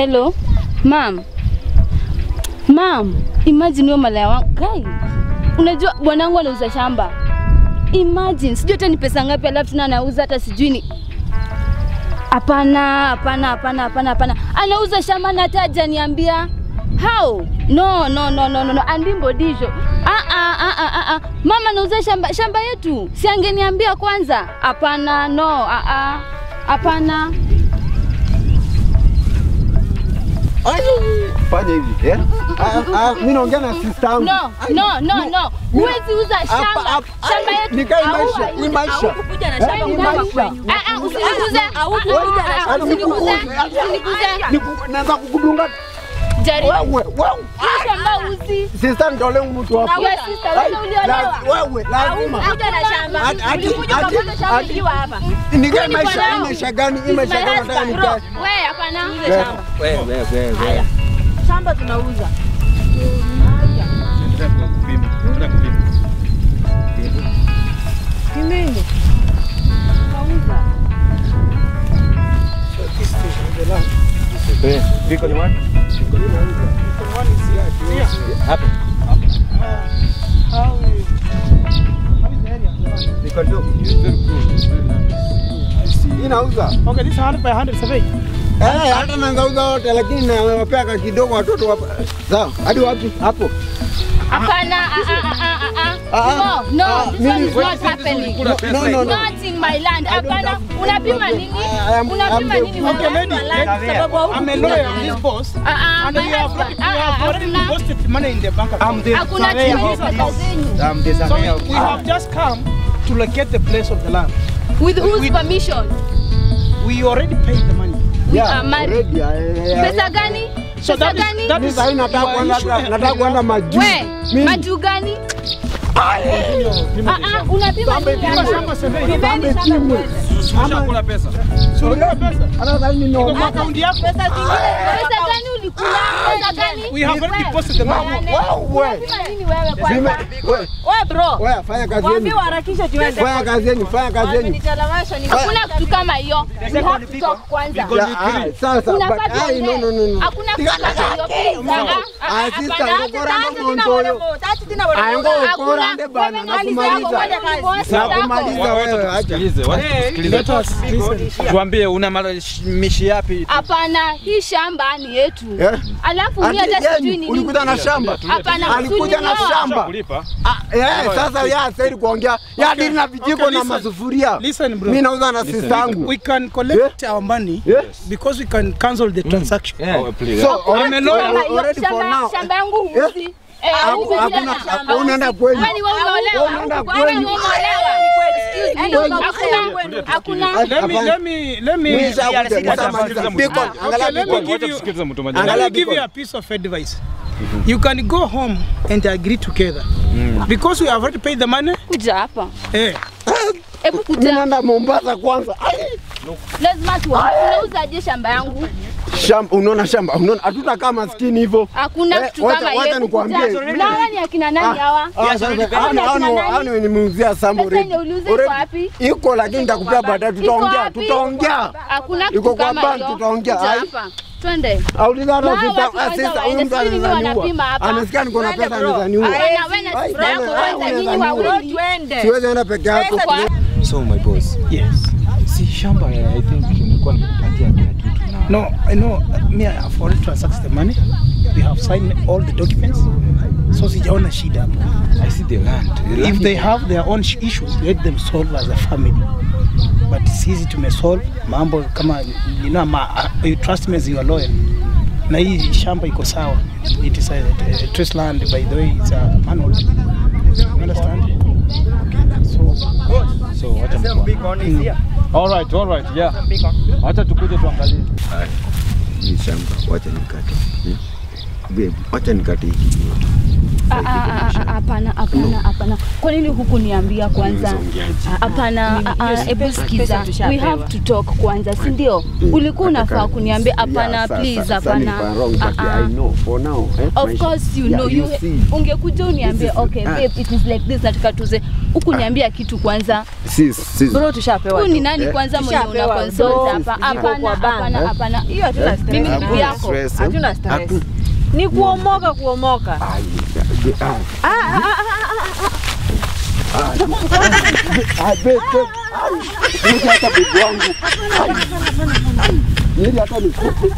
Hello, ma'am. Ma'am, imagine wewe malaya wangu. Guy, unajua bwanangu anauza shamba. Imagine, sijui hata ni pesa ngapi alafu tena anauza hata sijui ni Hapana, hapana, hapana, hapana, hapana. Anauza shamba na hata hajaniambia. How? No, no, no, no, no, no. Andimbo dijo. Ah, ah, ah, ah, ah, ah. Mama anauza shamba, shamba yetu. Si angeniambia kwanza? Hapana, no, ah, ah. Hapana. Fanya hivi eh? Ah, ah, Mimi naongea na sister yangu. No, no, no, no. Huwezi uza shamba. Shamba yetu. ni kai maisha, ni maisha. Kuja na Eh, shamba kutoka maisha. Ah, ah, usiniguze. Au kuja na shamba usiniguze. Usiniguze. Naweza kukudunga Wewe, wewe. Shamba. Sister mtu hapo. Yes, sister, wewe uliolewa. Wewe, lazima. Hata na shamba. Shamba ati- hapa. Nikae Ni maisha, maisha gani? Hii maisha gani nataka nikae? Wewe hapana. Wewe wewe wewe. Shamba tunauza. Eh, Viko ni wapi? Hapa. Viko ndio. hii nauza. Okay, this is 100 by 100 survey. Eh, hata nangauza wote lakini nawapea kidogo watoto hapa. Sawa, hadi wapi? Hapo. Hapana. Ah, ah, ah, No, no, this one is not happening. No, no, no. no. Not in my land. Hapana. Unapima nini? Unapima nini? Okay, maybe Sababu I'm a lawyer this boss. Uh, uh, And my we have, husband. we ah, have already deposited money in the bank account. Hakuna surveyor of this. I'm the So we, we have just come to locate the place of the land. With whose We- permission? We already paid the money. Yeah, are married. already, eh, eh, Pesa gani? So Pesa that is, gani? that is that is, nataka kwenda majuu. We, Mimi- majuu gani? Ushakula pesa. So ulipa pesa. Sasa mimi Iko naona. kwa account yako. Pesa gani ulikula? Pesa gani? We have already posted the map. Wewe. where? bro. Wewe fanya kazi Waambie yenu. tuende. Fanya kazi yenu, fanya kazi yenu. Ni Hakuna kitu kama hiyo. We have to talk kwanza. Ah, Sasa, but- ai, no, tuongee. no, no, no. Hakuna kitu kama hiyo. Ah, ah, Ah, ah, hapana. ngokora waremo, tatu waremo. Ayengo ukora Hakuna. ande bana, nakumaliza. Nakumaliza wewe, acha. Sikilize. Tuambie una malamishi yapi? Hapana, hii shamba ni yetu. Alafu hata sijui yenu, ni ulikuja na shamba? Hapana, Alikuja na shamba. Ah, eh, sasa ya sasa kuongea. Ya dili na vijiko na masufuria. Listen, bro. Mimi nauza na sister yangu. We can collect our money because we can cancel the transaction. Oh. So, already, I'm already for now. Shamba yangu huuzi. Eh, huzi. huuzi unaenda kwenyu. Wewe unaenda Wewe kwenyu. You- me give you a piece of advice. You can go home and agree together. Because we have already paid the money. Kuja hapa. Eh, Hebu kuja. naenda Mombasa kwanza. Lazima tu. Unauzaje shamba yangu? Shamba, unaona shamba, unaona hatutakaa maskini hivyo. Hakuna Eh, kitu kama hiyo. nikwambie. Ni akina nani hawa? Ah, hao ni- nimeuzia sambo Sasa iko wapi? Iko lakini nitakupea baadaye, tutaongea, tutaongea. Hakuna Iko kitu kwa kama bank, tutaongea. Twende. Ah, waende, huyu mtu. Anasikia niko na pesa. Siwezi enda peke yako. So my boss. yes. Shamba I think nilikuwa nimekupatia kila kitu na No, I know. Me, I have already transacted the money. We have signed all the documents. So sijaona shida hapo. I see the land. The If they have their own issues, let them solve as a family. But sisi tumesolve mambo kama you know, ma, uh, you trust me as your lawyer. Na hii shamba iko sawa. It is a, a a trust land by the way, it's a manual. You understand? Okay. So So wacha mkwambie. All right, all right. Yeah. Acha tukuje tuangalie. Hii shamba, wacha nikate. Babe, wacha nikate hiki Ah, ah, ah, Hapana, hapana, hapana. Kwa nini hukuniambia kwanza? Hapana, hebu sikiza. We have to talk kwanza, si ndio? Ulikuwa unafaa kuniambia hapana, please, hapana. Ah. Of course you know you ungekuja uniambie okay babe it is like this nataka tuze ukuniambia kitu kwanza Bro tushapewa. huyu ni nani kwanza mwenye una consult hapa hapana hapana hapana Hiyo hatuna stress. Mimi ni yako. Hatuna stress. Ni kuomoka kuomoka. wangu. Ili hata nikupe.